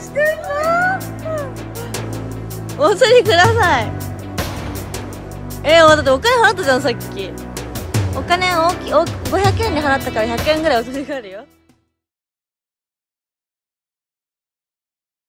してんのお釣りください。えー、だってお金払ったじゃんさっき。お金大きお500円で払ったから100円ぐらいお釣りがあるよ。